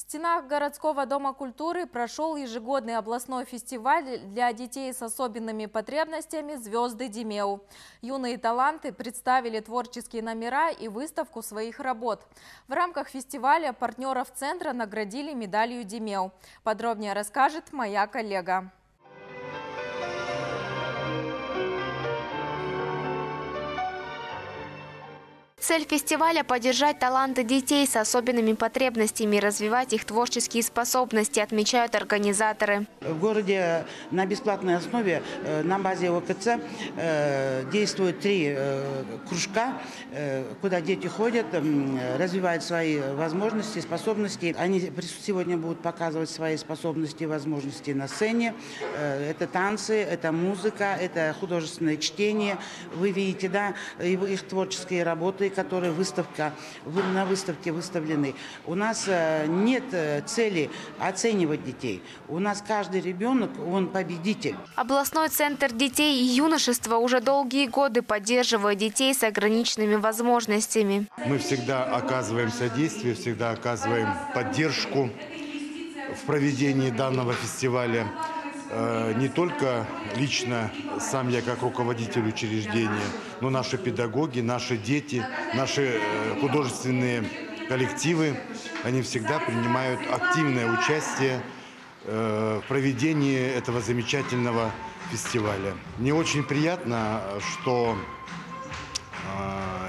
В стенах городского дома культуры прошел ежегодный областной фестиваль для детей с особенными потребностями «Звезды Димеу». Юные таланты представили творческие номера и выставку своих работ. В рамках фестиваля партнеров центра наградили медалью Димеу. Подробнее расскажет моя коллега. Цель фестиваля – поддержать таланты детей с особенными потребностями и развивать их творческие способности, отмечают организаторы. В городе на бесплатной основе э, на базе ОКЦ э, действуют три э, кружка, куда дети ходят, развивают свои возможности, способности. Они сегодня будут показывать свои способности и возможности на сцене. Это танцы, это музыка, это художественное чтение. Вы видите, да, их творческие работы, которые выставка, на выставке выставлены. У нас э, нет э, цели оценивать детей. У нас каждый ребенок, он победитель. Областной центр детей и юношества уже долгие годы поддерживает детей с ограниченными возможностями. Мы всегда оказываем содействие, всегда оказываем поддержку в проведении данного фестиваля. Э, не только лично сам я как руководитель учреждения, но наши педагоги, наши дети, наши э, художественные коллективы, они всегда принимают активное участие э, в проведении этого замечательного фестиваля. Мне очень приятно, что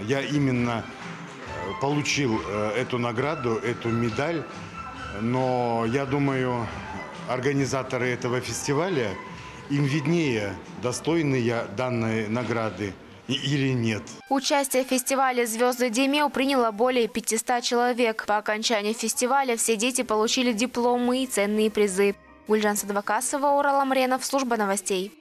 я именно получил эту награду, эту медаль, но я думаю, организаторы этого фестиваля, им виднее, достойны я данной награды или нет. Участие в фестивале «Звезды Демеу» приняло более 500 человек. По окончании фестиваля все дети получили дипломы и ценные призы. Гульжан Садвакасова, Урал Амренов, служба новостей.